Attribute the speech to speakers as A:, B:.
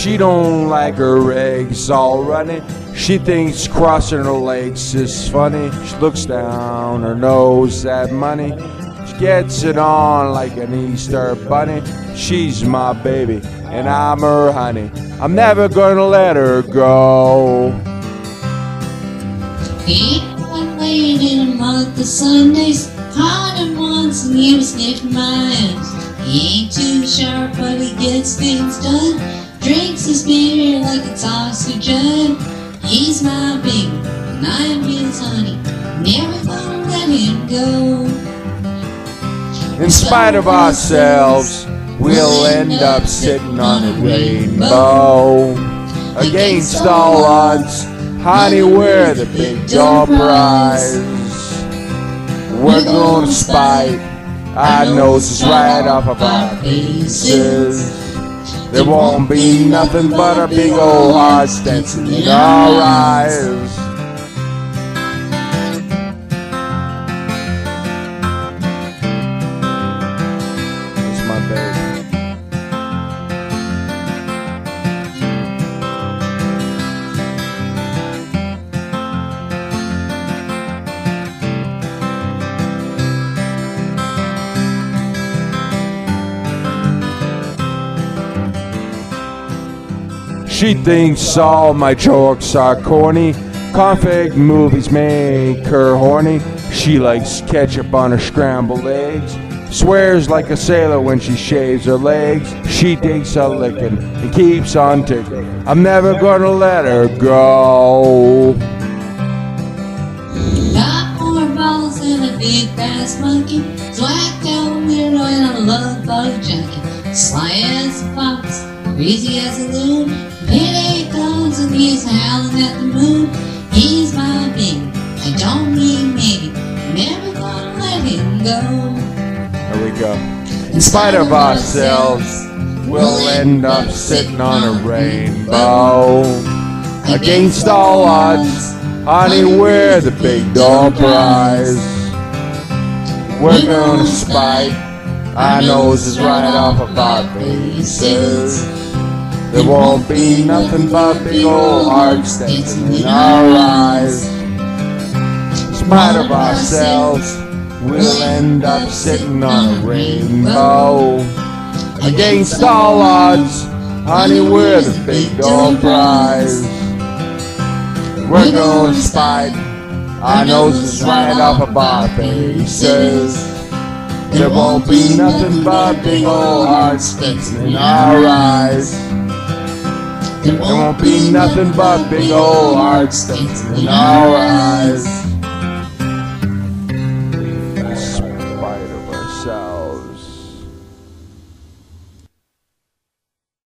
A: She don't like her eggs all runny. She thinks crossing her legs is funny. She looks down her nose at money. She gets it on like an Easter bunny. She's my baby, and I'm her honey. I'm never gonna let her go.
B: Ain't one in a month of Sundays. Caught him once and he was my ass. He ain't too sharp, but he gets things done. His beer like a sausage jug. He's my baby, and I'm his honey. Never gonna let him go.
A: In spite of ourselves, we'll end up sitting on a rainbow. Against all odds, honey, we're the big door prize. We're gonna spite our noses right off of our faces. There won't be nothing but a big old hearts dancing in our eyes. She thinks all my jokes are corny. Config movies make her horny. She likes ketchup on her scrambled eggs. Swears like a sailor when she shaves her legs. She takes a licking and keeps on ticking. I'm never gonna let her go.
B: Got more balls than a big fast monkey. Swacked out weirdo and a love bug junkie. Sly as a fox, crazy as a loon. At the moon. He's my baby, I don't mean maybe. Never gonna let him go.
A: There we go. In spite of ourselves, we'll end up sitting on a rainbow. Against all odds, honey, we're the big door prize. We're gonna spite our noses right off of our faces. There won't be nothing but big old hearts dancing in our eyes. In spite of ourselves, we'll end up sitting on a rainbow. Against all odds, honey, we're the big door prize. We're gonna spite our noses right off of our faces. There won't be nothing but big old hearts dancing in our eyes. There won't be nothing but big old hearts in our eyes.